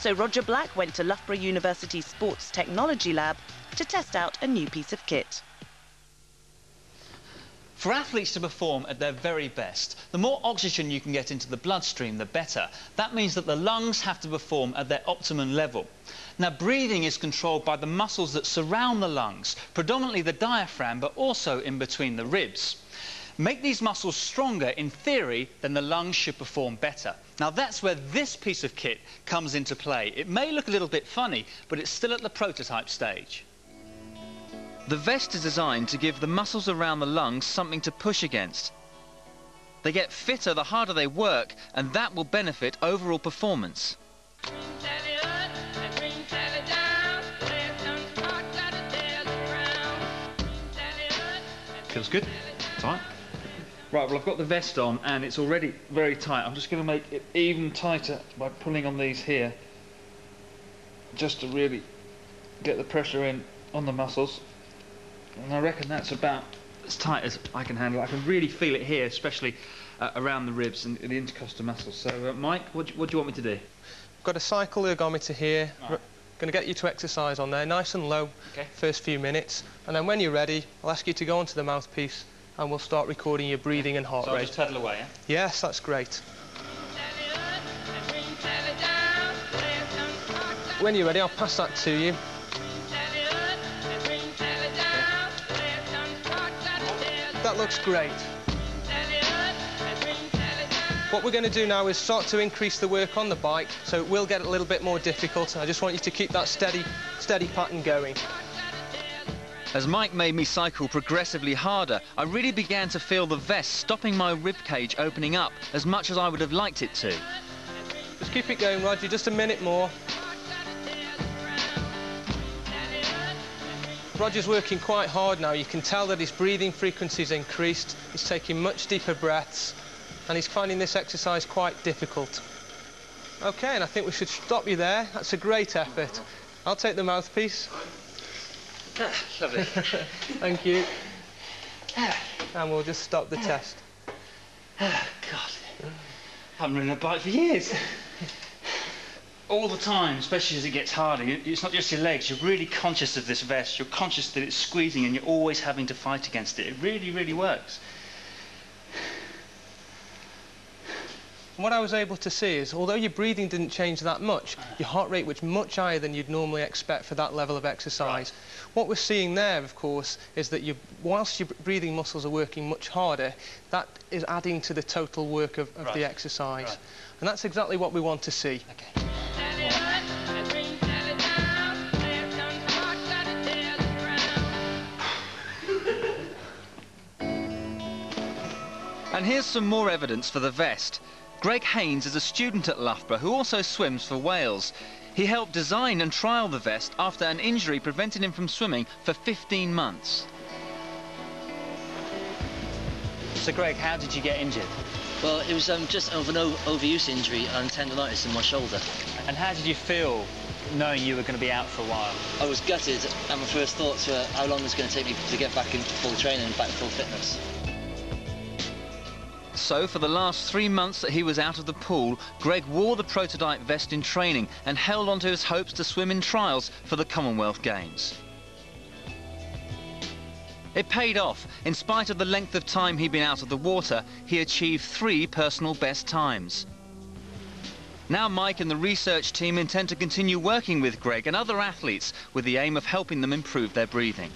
So Roger Black went to Loughborough University Sports Technology Lab to test out a new piece of kit. For athletes to perform at their very best, the more oxygen you can get into the bloodstream, the better. That means that the lungs have to perform at their optimum level. Now, breathing is controlled by the muscles that surround the lungs, predominantly the diaphragm, but also in between the ribs. Make these muscles stronger, in theory, then the lungs should perform better. Now, that's where this piece of kit comes into play. It may look a little bit funny, but it's still at the prototype stage. The vest is designed to give the muscles around the lungs something to push against. They get fitter the harder they work, and that will benefit overall performance. Feels good. Tight. Right, well, I've got the vest on, and it's already very tight. I'm just going to make it even tighter by pulling on these here, just to really get the pressure in on the muscles. And I reckon that's about as tight as I can handle. I can really feel it here, especially uh, around the ribs and the intercostal muscles. So, uh, Mike, what do, you, what do, you, want me to do? I've got a cycle ergometer here. Right. Going to get you to exercise on there, nice and low, okay. first few minutes. And then when you're ready, I'll ask you to go onto the mouthpiece and we'll start recording your breathing and heart so rate. So just pedal away, yeah? Yes, that's great. When you're ready, I'll pass that to you. That looks great. What we're going to do now is start to increase the work on the bike, so it will get a little bit more difficult. I just want you to keep that steady, steady pattern going. As Mike made me cycle progressively harder, I really began to feel the vest stopping my ribcage opening up as much as I would have liked it to. Just keep it going, Roger, just a minute more. Roger's working quite hard now. You can tell that his breathing frequency's increased. He's taking much deeper breaths, and he's finding this exercise quite difficult. OK, and I think we should stop you there. That's a great effort. I'll take the mouthpiece. Lovely. Thank you. And we'll just stop the test. Oh, God. I haven't ridden a bike for years all the time, especially as it gets harder, it's not just your legs, you're really conscious of this vest, you're conscious that it's squeezing and you're always having to fight against it. It really, really works. What I was able to see is, although your breathing didn't change that much, your heart rate was much higher than you'd normally expect for that level of exercise. Right. What we're seeing there, of course, is that you, whilst your breathing muscles are working much harder, that is adding to the total work of, of right. the exercise. Right. And that's exactly what we want to see. Okay. And here's some more evidence for the vest. Greg Haynes is a student at Loughborough who also swims for Wales. He helped design and trial the vest after an injury prevented him from swimming for 15 months. So Greg, how did you get injured? Well, it was um, just of an overuse injury and tendonitis in my shoulder. And how did you feel knowing you were going to be out for a while? I was gutted, and my first thoughts were how long was it going to take me to get back in full training and back to full fitness. So, for the last three months that he was out of the pool, Greg wore the prototype vest in training and held on to his hopes to swim in trials for the Commonwealth Games. It paid off. In spite of the length of time he'd been out of the water, he achieved three personal best times. Now Mike and the research team intend to continue working with Greg and other athletes with the aim of helping them improve their breathing.